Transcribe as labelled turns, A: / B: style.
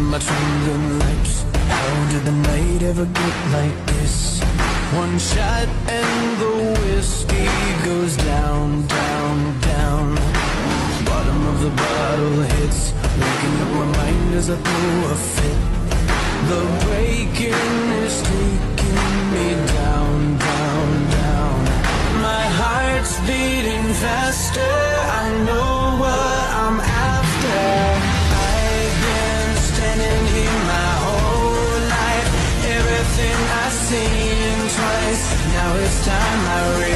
A: my trembling lips. How did the night ever get like this? One shot and the whiskey goes down, down, down. Bottom of the bottle hits, waking up my mind as I throw a fit. The breaking is taking me down, down, down. My heart's beating faster. I know what it's time I realize.